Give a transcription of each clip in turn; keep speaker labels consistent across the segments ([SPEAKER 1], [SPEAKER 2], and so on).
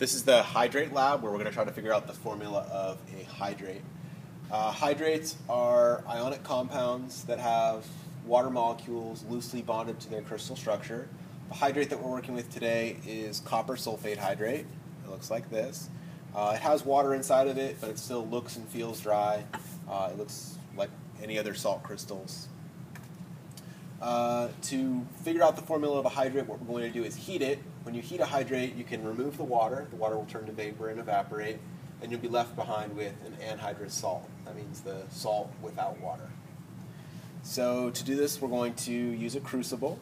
[SPEAKER 1] This is the hydrate lab where we're going to try to figure out the formula of a hydrate. Uh, hydrates are ionic compounds that have water molecules loosely bonded to their crystal structure. The hydrate that we're working with today is copper sulfate hydrate. It looks like this. Uh, it has water inside of it, but it still looks and feels dry. Uh, it looks like any other salt crystals. Uh, to figure out the formula of a hydrate, what we're going to do is heat it. When you heat a hydrate, you can remove the water. The water will turn to vapor and evaporate, and you'll be left behind with an anhydrous salt. That means the salt without water. So to do this, we're going to use a crucible.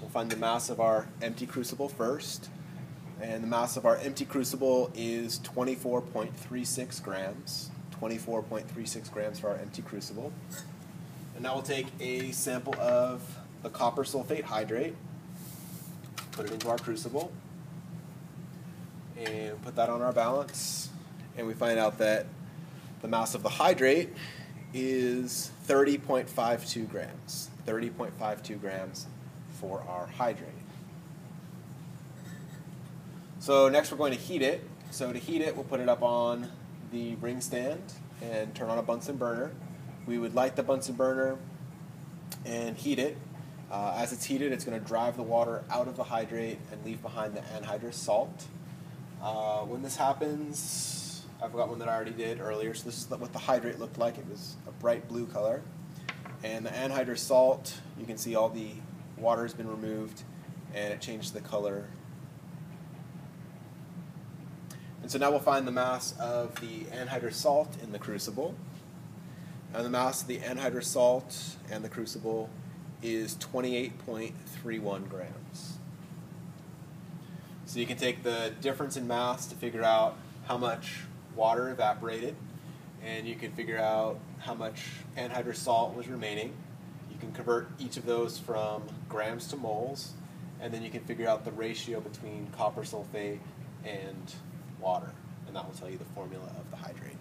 [SPEAKER 1] We'll find the mass of our empty crucible first. And the mass of our empty crucible is 24.36 grams. 24.36 grams for our empty crucible. Now we'll take a sample of the copper sulfate hydrate, put it into our crucible, and put that on our balance. And we find out that the mass of the hydrate is 30.52 grams. 30.52 grams for our hydrate. So next we're going to heat it. So to heat it, we'll put it up on the ring stand and turn on a Bunsen burner. We would light the Bunsen burner and heat it. Uh, as it's heated, it's going to drive the water out of the hydrate and leave behind the anhydrous salt. Uh, when this happens, I forgot one that I already did earlier. So this is what the hydrate looked like. It was a bright blue color. And the anhydrous salt, you can see all the water has been removed and it changed the color. And so now we'll find the mass of the anhydrous salt in the crucible. And the mass of the anhydrous salt and the crucible is 28.31 grams. So you can take the difference in mass to figure out how much water evaporated, and you can figure out how much anhydrous salt was remaining. You can convert each of those from grams to moles, and then you can figure out the ratio between copper sulfate and water, and that will tell you the formula of the hydrate.